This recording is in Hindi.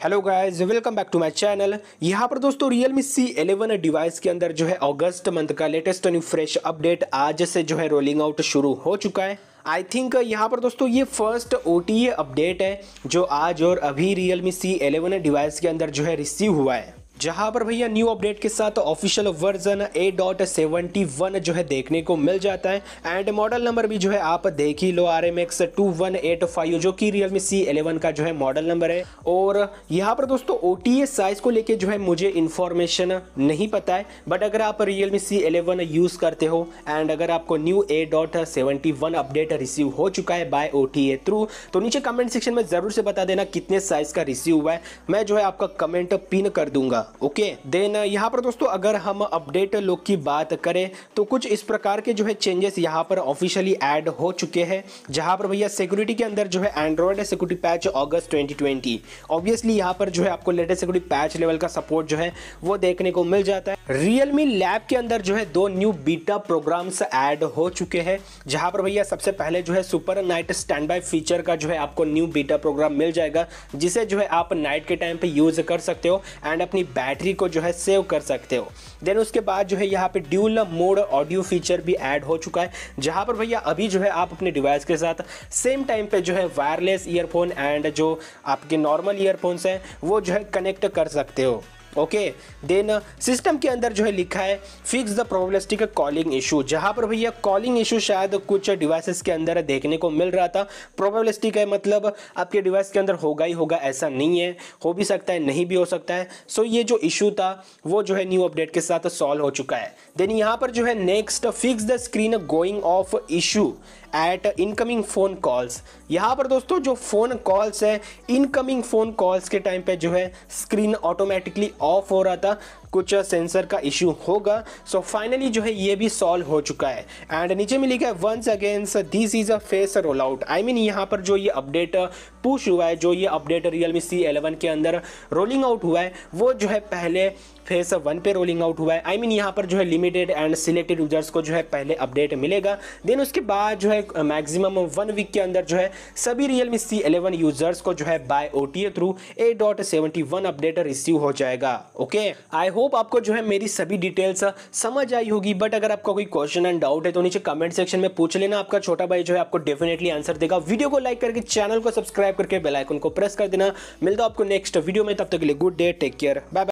Hello guys welcome back to my channel यहाँ पर दोस्तों Realme C eleven device के अंदर जो है अगस्त मंथ का लेटेस्ट न्यू फ्रेश अपडेट आज से जो है रोलिंग आउट शुरू हो चुका है। आई थिंक यहाँ पर दोस्तों ये फ़र्स्ट ओटीए अपडेट है जो आज और अभी Realme C eleven device के अंदर जो है रिसीव हुआ है। जहाँ पर भैया न्यू अपडेट के साथ official version A dot seventy one जो है देखने को मिल जाता है। एंड मॉडल नंबर भी जो है आप देख ही लो R M X two one eight five जो कि रियल मी सी एलेवन का जो है मॉडल नंबर है। और यहाँ पर दोस्तों ओ टी एस साइज़ को लेके जो है मुझे इन्फॉर्मेशन नहीं पता है। बट अगर आप Realme C eleven use करते हो एंड अगर आपको new A dot seventy one update receive हो चुका है by O T A through तो नीचे कमेंट सेक्शन में ज़रूर से बता देना कितने साइज़ का रिसीव हुआ है। मैं जो है आपका कमेंट पिन कर दूँगा। ओके देन यहाँ पर दोस्तों, अगर हम अपडेट लोग की बात करें तो कुछ इस प्रकार के जो है चेंजेस यहाँ पर ऑफिशियली ऐड हो चुके हैं। जहाँ पर भैया सिक्योरिटी के अंदर जो है एंड्रॉयड सिक्योरिटी पैच अगस्त 2020 ऑब्वियसली यहाँ पर जो है आपको लेटेस्ट सिक्योरिटी पैच लेवल का सपोर्ट जो है, वो देखने को मिल जाता है। रियलमी लैब के अंदर जो है दो न्यू बीटा प्रोग्राम्स ऐड हो चुके हैं। जहाँ पर भैया सबसे पहले जो है super night standby feature का जो है आपको न्यू बीटा प्रोग्राम मिल जाएगा, जिसे जो है आप नाइट के टाइम पे यूज़ कर सकते हो। एंड अपनी बैटरी को जो है सेव कर सकते हो। देन उसके बाद जो है यहाँ पे ड्यूल मोड ऑडियो फीचर भी ऐड हो चुका है, जहाँ पर भैया अभी जो है आप अपने डिवाइस के साथ सेम टाइम पे जो है वायरलेस ईयरफोन एंड जो आपके नॉर्मल ईयरफोन्स हैं, वो जो है कनेक्ट कर सकते हो। ओके देन सिस्टम के अंदर जो है लिखा है fix the probabilistic calling issue जहाँ पर भैया कॉलिंग इशू शायद कुछ डिवाइसेस के अंदर देखने को मिल रहा था। प्रोबेबिलिस्टिक है मतलब आपके डिवाइस के अंदर होगा ही होगा, ऐसा नहीं है। हो भी सकता है, नहीं भी हो सकता है। सो so, ये जो इशू था, वो जो है न्यू अपडेट के साथ सॉल्व हो चुका है। देन यहाँ पर जो है next fix the screen going off issue at incoming phone calls यहाँ पर दोस्तों, जो फ़ोन कॉल्स है इनकमिंग फ़ोन कॉल्स के टाइम पे जो है स्क्रीन ऑटोमेटिकली ऑफ़ हो रहा था। कुछ सेंसर का इश्यू होगा। सो so फाइनली जो है ये भी सॉल्व हो चुका है। एंड नीचे में लिखा है once against this is a phase roll out I mean यहाँ पर जो ये अपडेट पुश हुआ है जो ये अपडेट रियलमी सी एलेवन के अंदर रोलिंग आउट हुआ है वो जो है पहले फेस वन पे रोलिंग आउट हुआ है। आई I मीन mean, यहाँ पर जो है लिमिटेड एंड सिलेक्टेड यूज़र्स को जो है पहले अपडेट मिलेगा। देन उसके बाद जो है मैक्सिमम वन वीक के अंदर जो है सभी रियलमी सी एलेवन यूज़र्स को जो है by O T through A dot seventy one update receive हो जाएगा। ओके आई होप आपको जो है मेरी सभी डिटेल्स समझ आई होगी बट अगर आपका कोई क्वेश्चन एंड डाउट है तो नीचे कमेंट सेक्शन में पूछ लेना आपका छोटा भाई जो है आपको डेफिनेटली आंसर देगा। वीडियो को लाइक करके चैनल को सब्सक्राइब करके बेलाइकन को प्रेस कर देना। मिलता आपको नेक्स्ट वीडियो में, तब तक के लिए good day take care bye